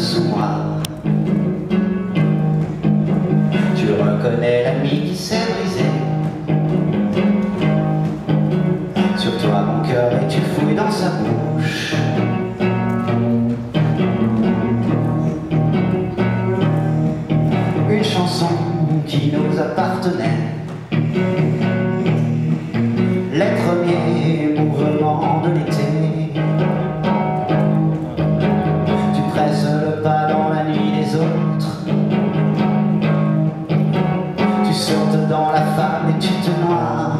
sous moi. Tu reconnais l'ami qui s'est brisé. Sur toi mon cœur et tu fouilles dans sa bouche. Une chanson qui nous appartenait. Les premiers femme et tu te noies.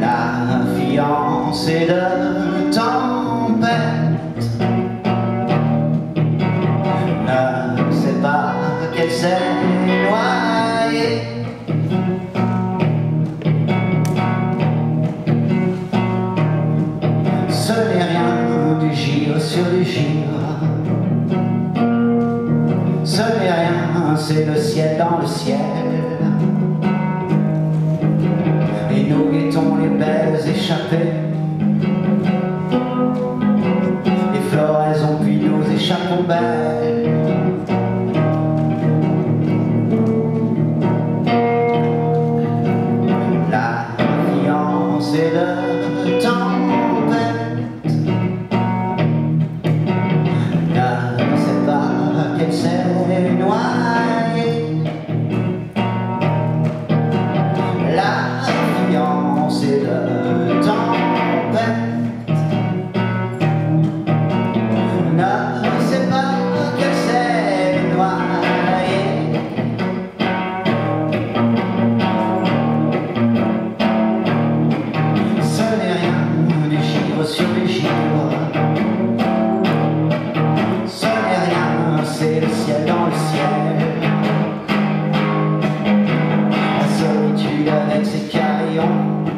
La fiancée de tempête ne sait pas qu'elle s'est noyée. Ce n'est rien du gire sur du gire. C'est le ciel dans le ciel. Et nous guettons les belles échappées radio